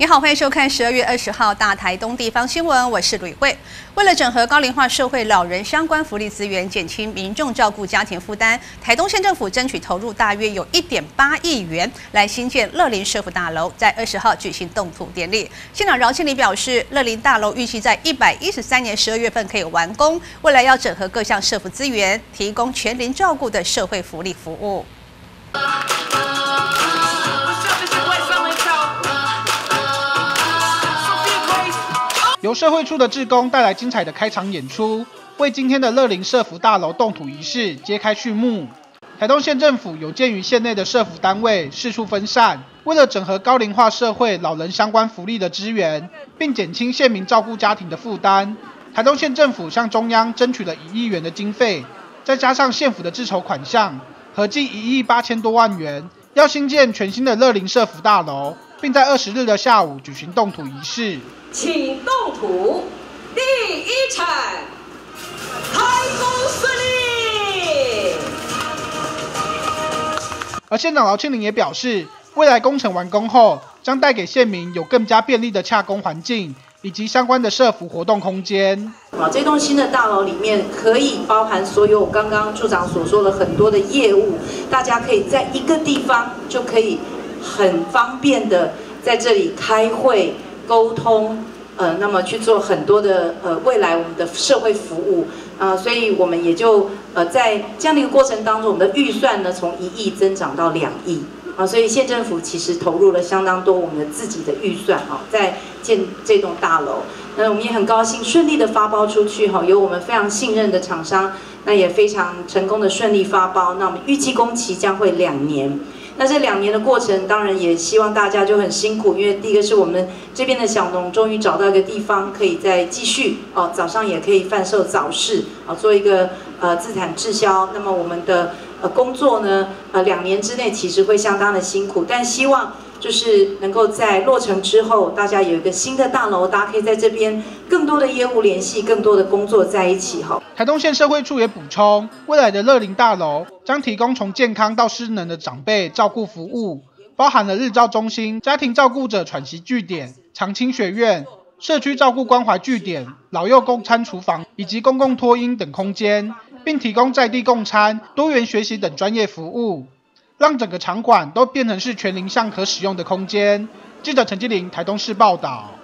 你好，欢迎收看十二月二十号大台东地方新闻，我是吕慧。为了整合高龄化社会老人相关福利资源，减轻民众照顾家庭负担，台东县政府争取投入大约有一点八亿元来新建乐龄社福大楼，在二十号举行动土典礼。县长饶庆礼表示，乐龄大楼预计在一百一十三年十二月份可以完工，未来要整合各项社福资源，提供全龄照顾的社会福利服务。由社会处的志工带来精彩的开场演出，为今天的乐龄社福大楼动土仪式揭开序幕。台东县政府有鉴于县内的社福单位四处分散，为了整合高龄化社会老人相关福利的资源，并减轻县民照顾家庭的负担，台东县政府向中央争取了一亿元的经费，再加上县府的自筹款项，合计一亿八千多万元，要新建全新的乐龄社福大楼。并在二十日的下午举行动土仪式。请动土，第一场开工顺利。而县长劳庆林也表示，未来工程完工后，将带给县民有更加便利的洽工环境，以及相关的社服活动空间。啊，这栋新的大楼里面可以包含所有我刚刚处长所说的很多的业务，大家可以在一个地方就可以。很方便的在这里开会沟通，呃，那么去做很多的呃未来我们的社会服务啊，所以我们也就呃在这样的一个过程当中，我们的预算呢从一亿增长到两亿啊，所以县政府其实投入了相当多我们的自己的预算啊，在建这栋大楼，那我们也很高兴顺利的发包出去哈，有我们非常信任的厂商，那也非常成功的顺利发包，那我们预计工期将会两年。那这两年的过程，当然也希望大家就很辛苦，因为第一个是我们这边的小农终于找到一个地方，可以再继续哦，早上也可以贩售早市啊，做一个呃自产自销。那么我们的呃工作呢，呃两年之内其实会相当的辛苦，但希望。就是能够在落成之后，大家有一个新的大楼，大家可以在这边更多的业务联系，更多的工作在一起哈。台东县社会处也补充，未来的乐龄大楼将提供从健康到失能的长辈照顾服务，包含了日照中心、家庭照顾者喘息据点、长青学院、社区照顾关怀据点、老幼共餐厨房以及公共托婴等空间，并提供在地共餐、多元学习等专业服务。让整个场馆都变成是全零向可使用的空间。记者陈吉林台东市报道。